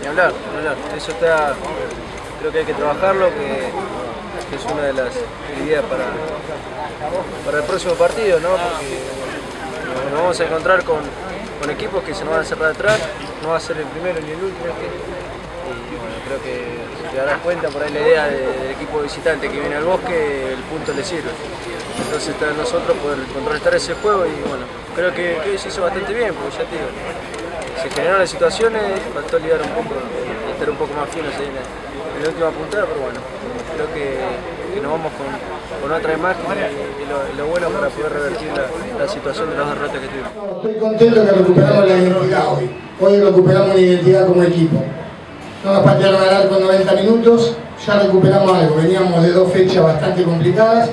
Ni hablar, ni hablar. Eso está, creo que hay que trabajarlo, que, es una de las ideas para, para el próximo partido, ¿no? Porque nos vamos a encontrar con, con equipos que se nos van a cerrar atrás, no va a ser el primero ni el último. Y bueno, creo que si te darás cuenta por ahí la idea del equipo visitante que viene al bosque, el punto le sirve. Entonces está en nosotros poder contrarrestar ese juego y bueno, creo que, que se hizo bastante bien, porque ya te digo, se generaron las situaciones, faltó ligar un poco, estar un poco más finos ahí en la, última puntada, pero bueno, creo que, nos vamos con, con otra imagen y, y lo, lo, bueno para poder revertir la, situación de las derrotas que tuvimos. Estoy contento que recuperamos la identidad hoy. Hoy recuperamos la identidad como equipo. No nos patearon al arco 90 minutos, ya recuperamos algo. Veníamos de dos fechas bastante complicadas.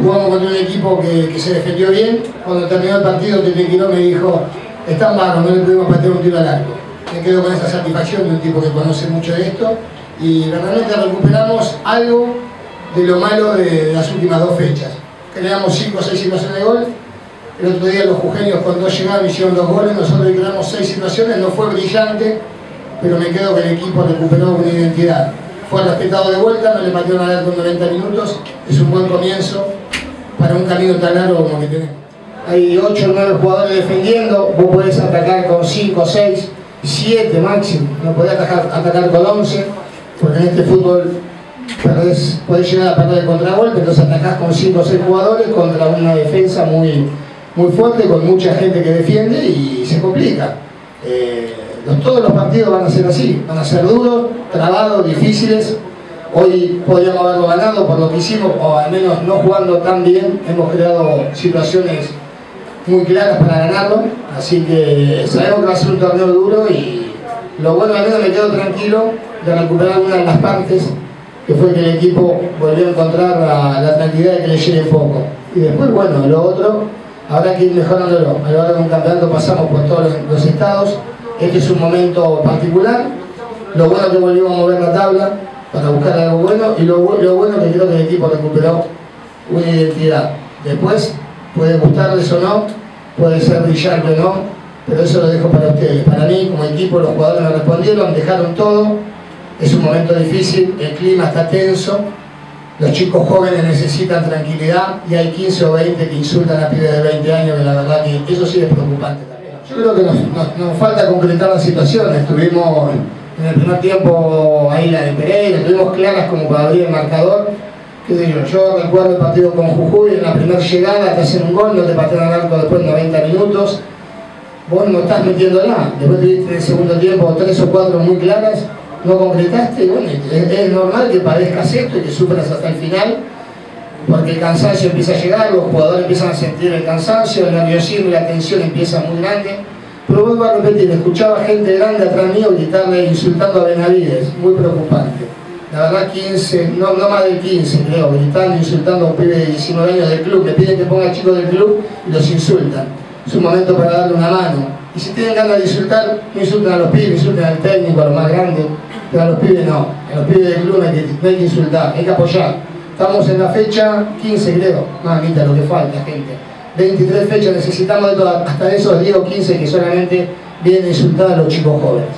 Jugamos contra un equipo que, que se defendió bien. Cuando terminó el partido, Tete Quiró me dijo, están bajos, no le pudimos patear un tiro al arco. Me quedo con esa satisfacción de un tipo que conoce mucho de esto. Y realmente recuperamos algo de lo malo de las últimas dos fechas. Creamos 5 o 6 situaciones de gol. El otro día los jujeños con dos llegadas hicieron dos goles, nosotros creamos 6 situaciones, no fue brillante, pero me quedo que el equipo recuperó una identidad. Fue respetado de vuelta, no le patearon a dar con 90 minutos, es un buen comienzo para un camino tan largo como que tenemos. Hay 8 o 9 jugadores defendiendo, vos podés atacar con 5, 6, 7 máximo, no podés atacar, con 11, porque en este fútbol perdés, podés llegar a perder el contragolpe, entonces atacás con 5 o 6 jugadores contra una defensa muy, muy fuerte, con mucha gente que defiende y se complica. Eh, todos los partidos van a ser así, van a ser duros, trabados, difíciles. Hoy podríamos haberlo ganado por lo que hicimos, o al menos no jugando tan bien, hemos creado situaciones muy claras para ganarlo, así que sabemos que va a ser un torneo duro y lo bueno al menos me quedo tranquilo de recuperar una de las partes que fue que el equipo volvió a encontrar la, la tranquilidad de que le llegue poco. Y después, bueno, lo otro, habrá que ir mejorándolo. A lo largo de un campeonato pasamos por todos los, los estados, este es un momento particular, lo bueno que volvimos a mover la tabla para buscar algo bueno y lo, lo bueno que creo que el equipo recuperó una identidad. Después, puede gustarles o no, puede ser brillante o no, pero eso lo dejo para ustedes. Para mí, como equipo, los jugadores me respondieron, dejaron todo, es un momento difícil, el clima está tenso, los chicos jóvenes necesitan tranquilidad y hay 15 o 20 que insultan a pibes de 20 años, que la verdad que eso sí es preocupante también. Yo creo que nos, falta concretar las situaciones, estuvimos en el primer tiempo ahí la de Pereira, estuvimos claras como para abrir el marcador. Yo recuerdo el partido con Jujuy, en la primera llegada te hacen un gol, no te patean al arco después de 90 minutos, vos no estás metiendo nada, después tuviste en el segundo tiempo tres o cuatro muy claras, no concretaste, bueno, es, es, normal que padezcas esto y que sufras hasta el final, porque el cansancio empieza a llegar, los jugadores empiezan a sentir el cansancio, el nerviosismo y la tensión empieza muy grande. Pero vuelvo a repetir, escuchaba gente grande atrás mío gritarle, insultando a Benavides, muy preocupante. La verdad 15, no, no más de 15 creo, gritando, insultando a un pibe de 19 años del club, me piden que ponga chicos del club y los insultan. Es un momento para darle una mano. Y si tienen ganas de insultar, no insulten a los pibes, insulten al técnico, a los más grandes, pero a los pibes no. A los pibes del club no hay que, hay que insultar, hay que apoyar. Estamos en la fecha 15 creo, mamita, lo que falta gente. 23 fechas necesitamos de todas, hasta esos 10 o 15 que solamente vienen a insultar a los chicos jóvenes.